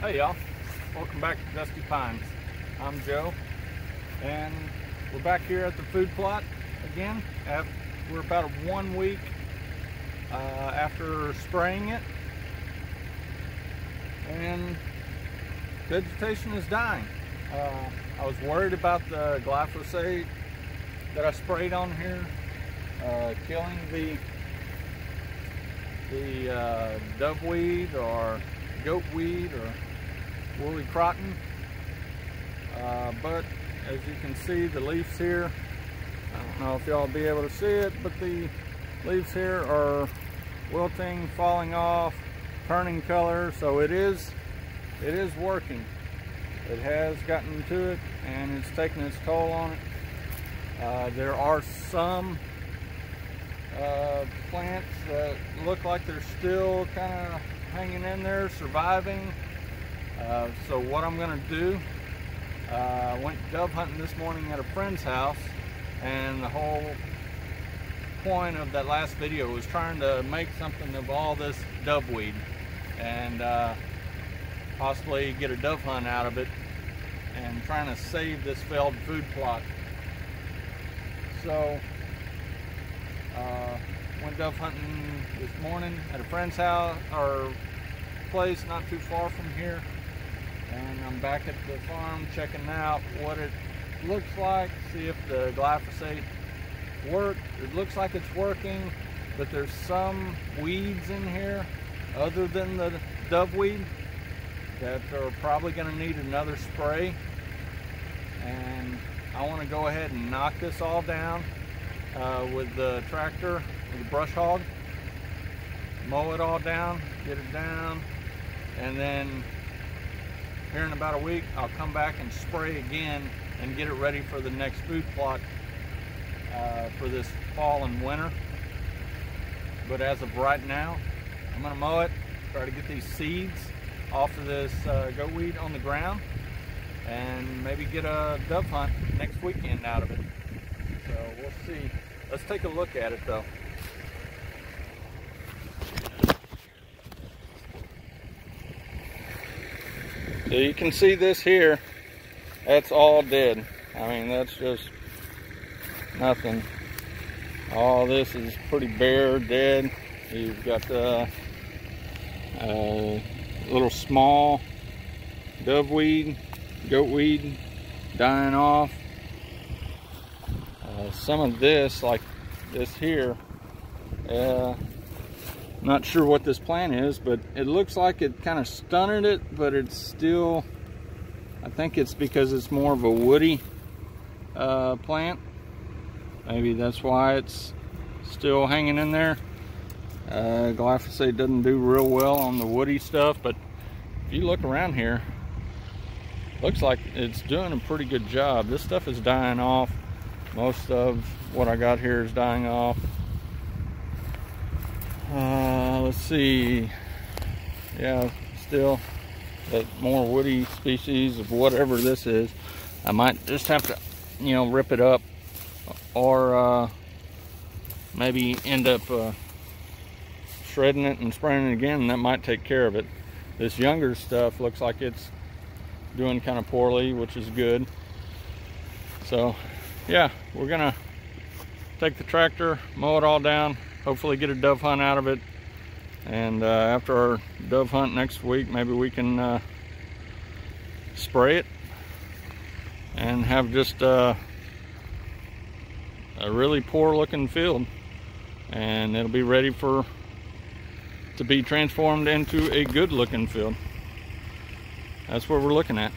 Hey y'all, welcome back to Dusty Pines. I'm Joe, and we're back here at the food plot again. We're about one week uh, after spraying it, and vegetation is dying. Uh, I was worried about the glyphosate that I sprayed on here, uh, killing the the uh, or goatweed or woolly croton. Uh, but as you can see, the leaves here, I don't know if y'all be able to see it, but the leaves here are wilting, falling off, turning color. So it is, it is working. It has gotten to it and it's taking its toll on it. Uh, there are some uh, plants that look like they're still kind of hanging in there, surviving. Uh, so what I'm going to do, uh, I went dove hunting this morning at a friend's house and the whole point of that last video was trying to make something of all this doveweed and uh, possibly get a dove hunt out of it and trying to save this failed food plot. So, uh, went dove hunting this morning at a friend's house or place not too far from here and I'm back at the farm checking out what it looks like, see if the glyphosate worked. It looks like it's working, but there's some weeds in here other than the doveweed that are probably going to need another spray. And I want to go ahead and knock this all down uh, with the tractor, with the brush hog, mow it all down, get it down, and then here in about a week, I'll come back and spray again and get it ready for the next food plot uh, for this fall and winter. But as of right now, I'm gonna mow it, try to get these seeds off of this uh, goatweed on the ground, and maybe get a dove hunt next weekend out of it. So we'll see. Let's take a look at it though. You can see this here, that's all dead. I mean, that's just nothing. All this is pretty bare, dead. You've got the uh, little small doveweed, goatweed dying off. Uh, some of this, like this here, uh, not sure what this plant is, but it looks like it kind of stunted it, but it's still, I think it's because it's more of a woody uh, plant. Maybe that's why it's still hanging in there. Uh, glyphosate doesn't do real well on the woody stuff, but if you look around here, looks like it's doing a pretty good job. This stuff is dying off. Most of what I got here is dying off. Uh, let's see. Yeah, still that more woody species of whatever this is. I might just have to, you know, rip it up or uh, maybe end up uh, shredding it and spraying it again and that might take care of it. This younger stuff looks like it's doing kind of poorly, which is good. So yeah, we're gonna take the tractor, mow it all down, hopefully get a dove hunt out of it. And uh, after our dove hunt next week, maybe we can uh, spray it and have just uh, a really poor looking field. And it'll be ready for to be transformed into a good looking field. That's what we're looking at.